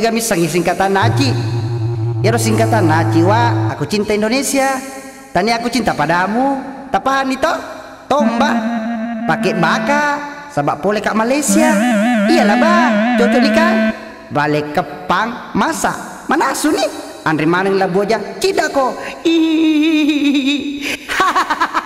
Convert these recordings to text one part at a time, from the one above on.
kami sangi singkatan Naci. Yaro singkatan Naci wa aku cinta Indonesia. Tani aku cinta padamu. Tapahan itu Tomba Pakai baka. Sabak boleh kat Malaysia. Iyalah ba. Cocok ni kan? Balik kepang Masa. Mana asu ni? Andri mana lah buaja Cida ko. Hahaha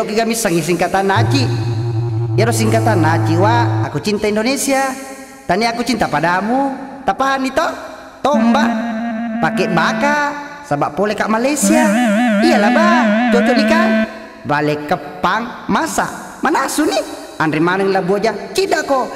Ki kami sangi singkatan Naci. Yaro singkatan Naci wa aku cinta Indonesia. Tani aku cinta padamu. Tapahan itu tomba pakai baka sabak boleh kat Malaysia. Iyalah ba, cocok ni kan? Balik kepang masa. Mana asu ni? Andri mana lah buaja? Cida ko.